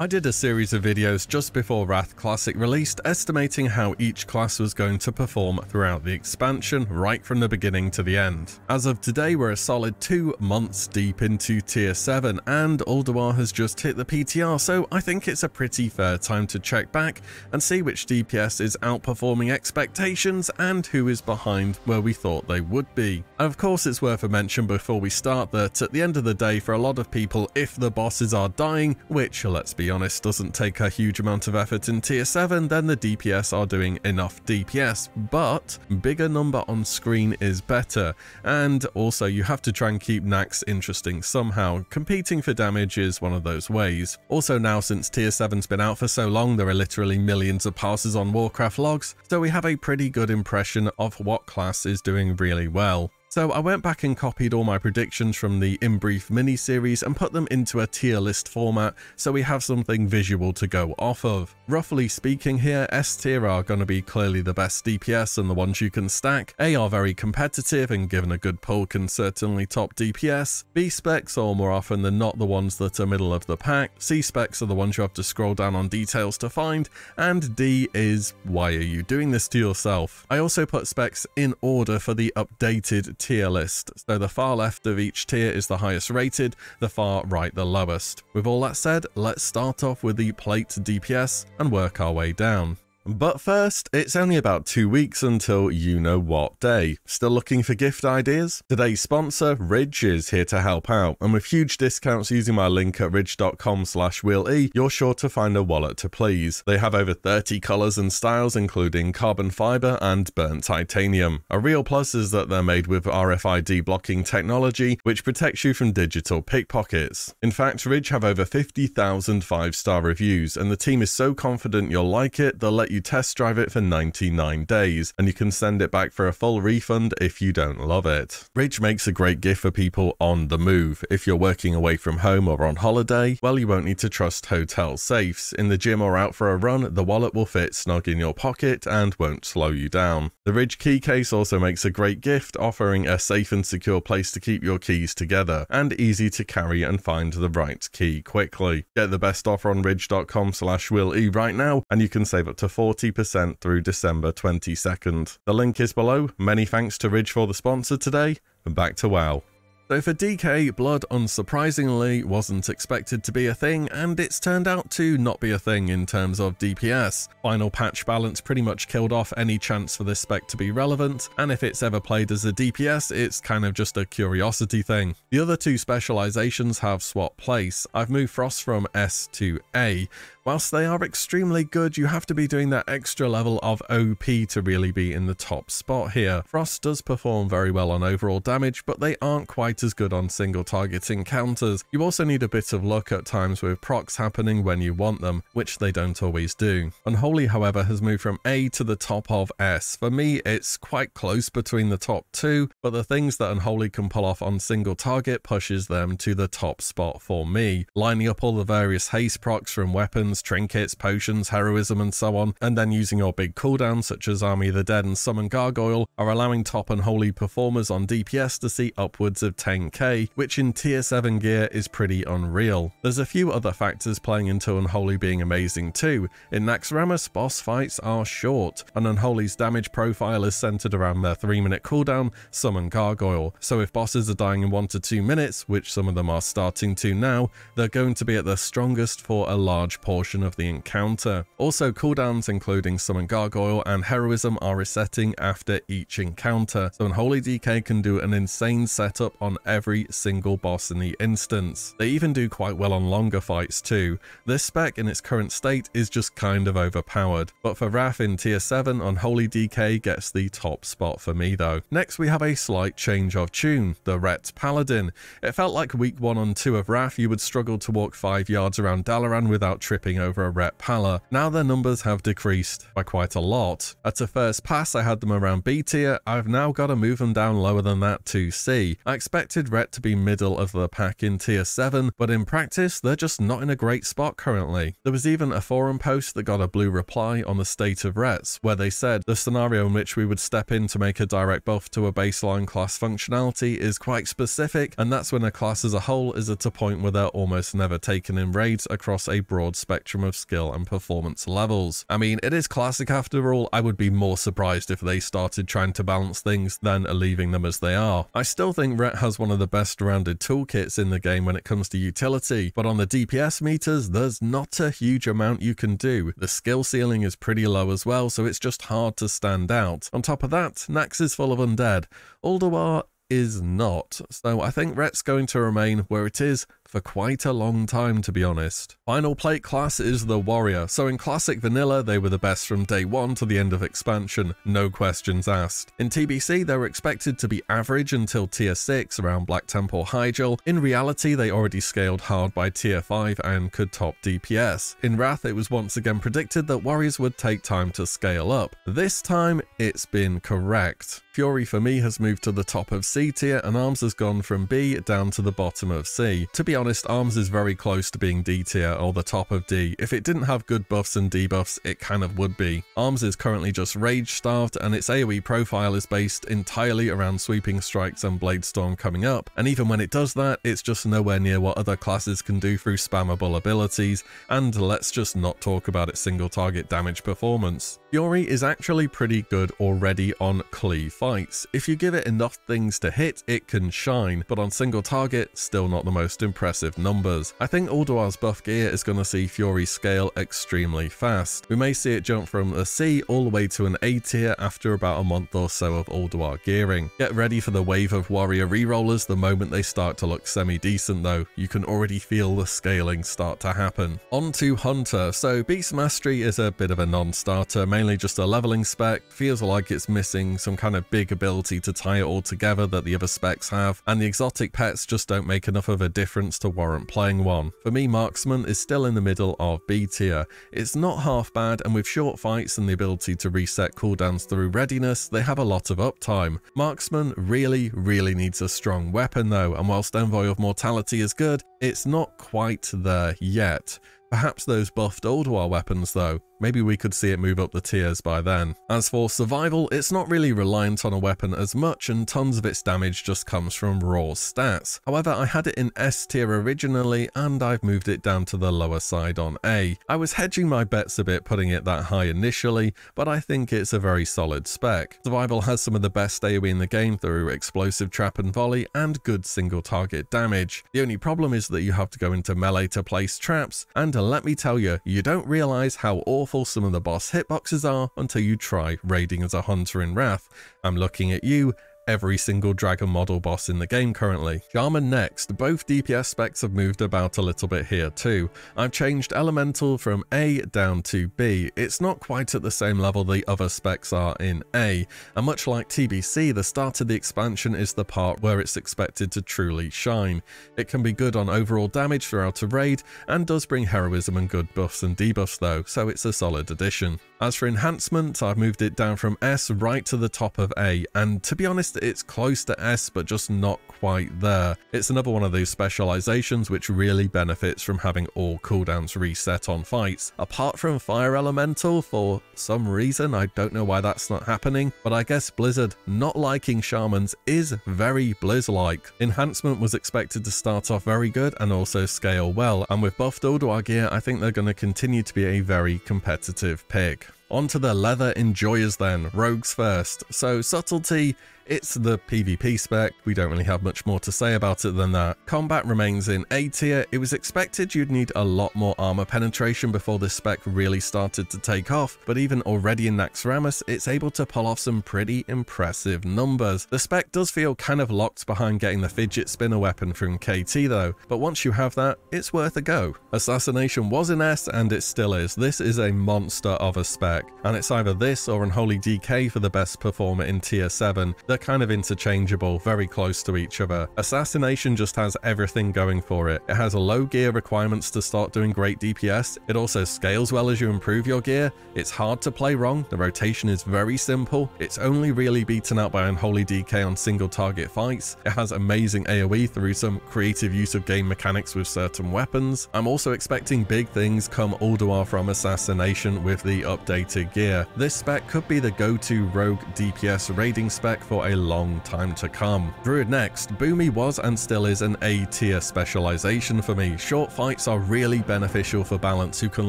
I did a series of videos just before Wrath Classic released estimating how each class was going to perform throughout the expansion right from the beginning to the end. As of today we're a solid two months deep into tier 7 and Ulduar has just hit the PTR so I think it's a pretty fair time to check back and see which DPS is outperforming expectations and who is behind where we thought they would be. And of course it's worth a mention before we start that at the end of the day for a lot of people if the bosses are dying, which let's be honest doesn't take a huge amount of effort in tier 7, then the DPS are doing enough DPS, but bigger number on screen is better, and also you have to try and keep Naxx interesting somehow, competing for damage is one of those ways. Also now since tier 7's been out for so long there are literally millions of passes on Warcraft logs, so we have a pretty good impression of what class is doing really well. So I went back and copied all my predictions from the In Brief mini-series and put them into a tier list format so we have something visual to go off of. Roughly speaking here, S tier are going to be clearly the best DPS and the ones you can stack, A are very competitive and given a good pull can certainly top DPS, B specs are more often than not the ones that are middle of the pack, C specs are the ones you have to scroll down on details to find, and D is why are you doing this to yourself? I also put specs in order for the updated tier list. So the far left of each tier is the highest rated, the far right the lowest. With all that said, let's start off with the plate DPS and work our way down. But first, it's only about two weeks until you know what day. Still looking for gift ideas? Today's sponsor, Ridge, is here to help out, and with huge discounts using my link at ridge.com slash e, you're sure to find a wallet to please. They have over 30 colours and styles, including carbon fibre and burnt titanium. A real plus is that they're made with RFID blocking technology, which protects you from digital pickpockets. In fact, Ridge have over 50,000 five-star reviews, and the team is so confident you'll like it, they'll let you test drive it for 99 days, and you can send it back for a full refund if you don't love it. Ridge makes a great gift for people on the move. If you're working away from home or on holiday, well, you won't need to trust hotel safes. In the gym or out for a run, the wallet will fit snug in your pocket and won't slow you down. The Ridge key case also makes a great gift, offering a safe and secure place to keep your keys together, and easy to carry and find the right key quickly. Get the best offer on ridge.com slash will e right now, and you can save up to 40% through December 22nd. The link is below. Many thanks to Ridge for the sponsor today, and back to WoW. So for DK, blood unsurprisingly wasn't expected to be a thing, and it's turned out to not be a thing in terms of DPS. Final patch balance pretty much killed off any chance for this spec to be relevant, and if it's ever played as a DPS, it's kind of just a curiosity thing. The other two specializations have swapped place. I've moved Frost from S to A, Whilst they are extremely good, you have to be doing that extra level of OP to really be in the top spot here. Frost does perform very well on overall damage, but they aren't quite as good on single target encounters. You also need a bit of luck at times with procs happening when you want them, which they don't always do. Unholy, however, has moved from A to the top of S. For me, it's quite close between the top two, but the things that Unholy can pull off on single target pushes them to the top spot for me. Lining up all the various haste procs from weapons trinkets, potions, heroism, and so on, and then using your big cooldowns such as Army of the Dead and Summon Gargoyle are allowing top Unholy performers on DPS to see upwards of 10k, which in tier 7 gear is pretty unreal. There's a few other factors playing into Unholy being amazing too. In Naxxramas, boss fights are short, and Unholy's damage profile is centered around their 3 minute cooldown, Summon Gargoyle, so if bosses are dying in 1 to 2 minutes, which some of them are starting to now, they're going to be at their strongest for a large portion portion of the encounter. Also, cooldowns including Summon Gargoyle and Heroism are resetting after each encounter, so Unholy DK can do an insane setup on every single boss in the instance. They even do quite well on longer fights too. This spec in its current state is just kind of overpowered, but for Wrath in tier 7, Unholy DK gets the top spot for me though. Next we have a slight change of tune, the Ret Paladin. It felt like week 1 on 2 of Wrath you would struggle to walk 5 yards around Dalaran without tripping skipping over a Ret Pala. Now their numbers have decreased by quite a lot. At a first pass I had them around B tier, I've now got to move them down lower than that to C. I expected Ret to be middle of the pack in tier 7, but in practice they're just not in a great spot currently. There was even a forum post that got a blue reply on the state of Rets, where they said the scenario in which we would step in to make a direct buff to a baseline class functionality is quite specific, and that's when a class as a whole is at a point where they're almost never taken in raids across a broad spectrum of skill and performance levels. I mean, it is classic after all, I would be more surprised if they started trying to balance things than leaving them as they are. I still think Ret has one of the best rounded toolkits in the game when it comes to utility, but on the DPS meters, there's not a huge amount you can do. The skill ceiling is pretty low as well, so it's just hard to stand out. On top of that, Naxx is full of undead. Ulduar is not, so I think Ret's going to remain where it is for quite a long time to be honest. Final plate class is the Warrior, so in classic vanilla they were the best from day 1 to the end of expansion, no questions asked. In TBC they were expected to be average until tier 6 around Black Temple Hyjal, in reality they already scaled hard by tier 5 and could top DPS. In Wrath it was once again predicted that Warriors would take time to scale up. This time it's been correct. Fury for me has moved to the top of C tier and Arms has gone from B down to the bottom of C. To be honest, Arms is very close to being D tier or the top of D. If it didn't have good buffs and debuffs, it kind of would be. Arms is currently just rage starved and its AoE profile is based entirely around sweeping strikes and blade storm coming up. And even when it does that, it's just nowhere near what other classes can do through spammable abilities. And let's just not talk about its single target damage performance. Fury is actually pretty good already on cleave fights. If you give it enough things to hit, it can shine, but on single target, still not the most impressive impressive numbers. I think Ulduar's buff gear is going to see Fury scale extremely fast. We may see it jump from a C all the way to an A tier after about a month or so of Ulduar gearing. Get ready for the wave of warrior rerollers the moment they start to look semi-decent though. You can already feel the scaling start to happen. On to Hunter. So Beast Mastery is a bit of a non-starter, mainly just a leveling spec. Feels like it's missing some kind of big ability to tie it all together that the other specs have, and the exotic pets just don't make enough of a difference to warrant playing one. For me, Marksman is still in the middle of B tier. It's not half bad, and with short fights and the ability to reset cooldowns through readiness, they have a lot of uptime. Marksman really, really needs a strong weapon though, and whilst Envoy of Mortality is good, it's not quite there yet. Perhaps those buffed Ulduar weapons though, Maybe we could see it move up the tiers by then. As for survival, it's not really reliant on a weapon as much and tons of its damage just comes from raw stats. However, I had it in S tier originally and I've moved it down to the lower side on A. I was hedging my bets a bit putting it that high initially, but I think it's a very solid spec. Survival has some of the best AoE in the game through explosive trap and volley and good single target damage. The only problem is that you have to go into melee to place traps, and let me tell you, you don't realize how awful awful some of the boss hitboxes are until you try raiding as a hunter in Wrath. I'm looking at you, every single dragon model boss in the game currently. Shaman next, both DPS specs have moved about a little bit here too. I've changed Elemental from A down to B. It's not quite at the same level the other specs are in A, and much like TBC, the start of the expansion is the part where it's expected to truly shine. It can be good on overall damage throughout a raid, and does bring heroism and good buffs and debuffs though, so it's a solid addition. As for enhancement, I've moved it down from S right to the top of A, and to be honest, it's close to S, but just not quite there. It's another one of those specializations which really benefits from having all cooldowns reset on fights. Apart from Fire Elemental, for some reason, I don't know why that's not happening, but I guess Blizzard not liking Shamans is very Blizz-like. Enhancement was expected to start off very good and also scale well, and with buffed Ulduar gear, I think they're going to continue to be a very competitive pick. Onto the leather enjoyers then, rogues first. So subtlety it's the PvP spec, we don't really have much more to say about it than that. Combat remains in A tier, it was expected you'd need a lot more armor penetration before this spec really started to take off, but even already in Naxxramas, it's able to pull off some pretty impressive numbers. The spec does feel kind of locked behind getting the fidget spinner weapon from KT though, but once you have that, it's worth a go. Assassination was in S and it still is. This is a monster of a spec. and it's either this or Unholy DK for the best performer in tier 7. They're kind of interchangeable, very close to each other. Assassination just has everything going for it. It has low gear requirements to start doing great DPS, it also scales well as you improve your gear, it's hard to play wrong, the rotation is very simple, it's only really beaten out by Unholy DK on single target fights, it has amazing AoE through some creative use of game mechanics with certain weapons. I'm also expecting big things come Ulduar from Assassination with the updated gear. This spec could be the go-to rogue DPS raiding spec for a long time to come. Druid next, Boomy was and still is an A tier specialization for me. Short fights are really beneficial for balance who can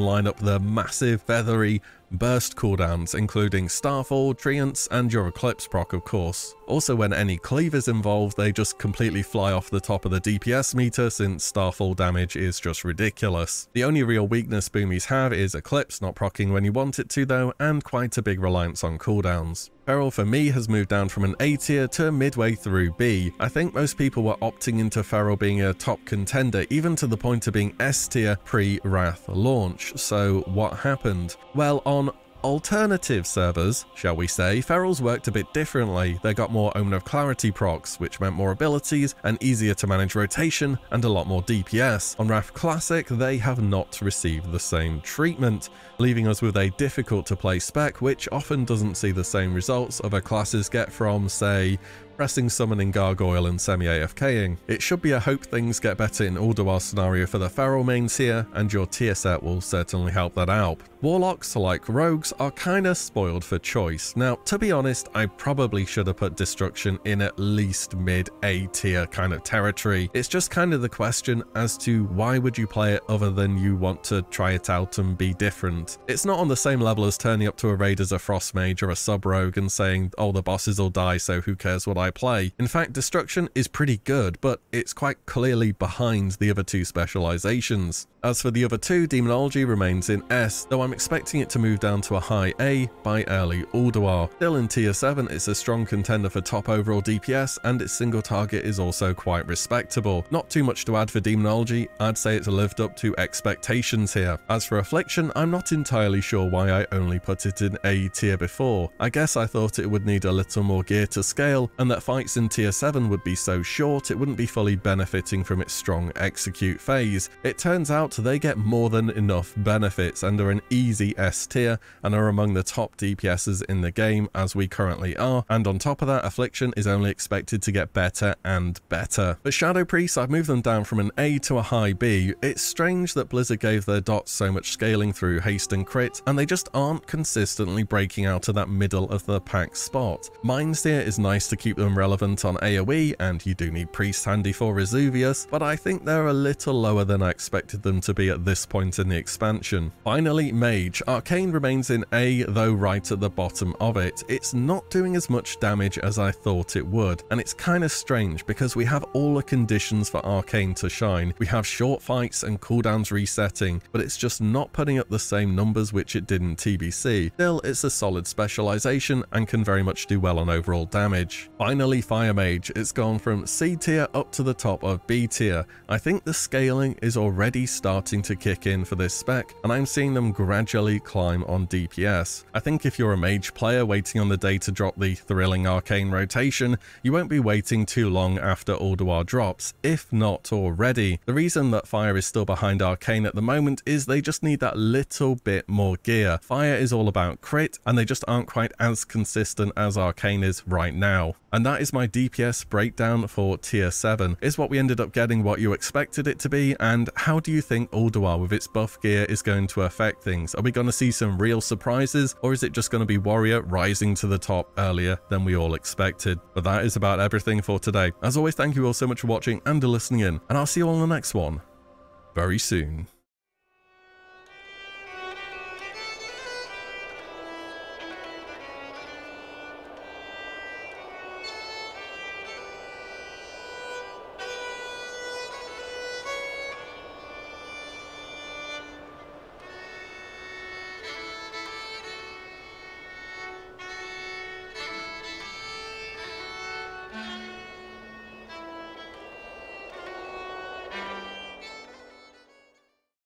line up the massive, feathery, burst cooldowns, including Starfall, Treants, and your Eclipse proc of course. Also when any cleave is involved, they just completely fly off the top of the DPS meter since Starfall damage is just ridiculous. The only real weakness Boomies have is Eclipse not procking when you want it to though, and quite a big reliance on cooldowns. Feral for me has moved down from an A tier to midway through B. I think most people were opting into Feral being a top contender, even to the point of being S tier pre-Wrath launch. So what happened? Well, on alternative servers, shall we say, Ferals worked a bit differently. They got more Omen of Clarity procs, which meant more abilities and easier to manage rotation and a lot more DPS. On Wrath Classic, they have not received the same treatment, leaving us with a difficult to play spec which often doesn't see the same results other classes get from, say, pressing summoning gargoyle and semi-AFKing. It should be a hope things get better in Ulduar scenario for the Feral mains here, and your tier set will certainly help that out. Warlocks, like rogues, are kinda spoiled for choice. Now, to be honest, I probably should have put Destruction in at least mid-A tier kind of territory. It's just kind of the question as to why would you play it other than you want to try it out and be different. It's not on the same level as turning up to a raid as a Frost Mage or a Sub-Rogue and saying, oh, the bosses will die, so who cares what I play. In fact, Destruction is pretty good, but it's quite clearly behind the other two specializations. As for the other two, Demonology remains in S, though I'm expecting it to move down to a high A by early Ulduar. Still in tier 7, it's a strong contender for top overall DPS, and its single target is also quite respectable. Not too much to add for Demonology, I'd say it's lived up to expectations here. As for Affliction, I'm not entirely sure why I only put it in A tier before. I guess I thought it would need a little more gear to scale, and that fights in tier 7 would be so short it wouldn't be fully benefiting from its strong execute phase. It turns out they get more than enough benefits and are an easy S tier and are among the top DPSs in the game as we currently are, and on top of that, Affliction is only expected to get better and better. But Shadow Priests, I've moved them down from an A to a high B. It's strange that Blizzard gave their dots so much scaling through haste and crit, and they just aren't consistently breaking out of that middle of the pack spot. Mind Sear is nice to keep them relevant on AoE, and you do need Priest handy for Razuvious, but I think they're a little lower than I expected them to be at this point in the expansion. Finally, Mage. Arcane remains in A, though right at the bottom of it. It's not doing as much damage as I thought it would, and it's kind of strange because we have all the conditions for Arcane to shine. We have short fights and cooldowns resetting, but it's just not putting up the same numbers which it did in TBC. Still, it's a solid specialization and can very much do well on overall damage. Finally, Fire Mage. It's gone from C tier up to the top of B tier. I think the scaling is already starting starting to kick in for this spec, and I'm seeing them gradually climb on DPS. I think if you're a mage player waiting on the day to drop the thrilling arcane rotation, you won't be waiting too long after Ulduar drops, if not already. The reason that Fire is still behind Arcane at the moment is they just need that little bit more gear. Fire is all about crit, and they just aren't quite as consistent as Arcane is right now. And that is my DPS breakdown for tier 7. Is what we ended up getting what you expected it to be, and how do you think Ulduar with its buff gear is going to affect things? Are we going to see some real surprises or is it just going to be Warrior rising to the top earlier than we all expected? But that is about everything for today. As always, thank you all so much for watching and listening in, and I'll see you all in the next one very soon.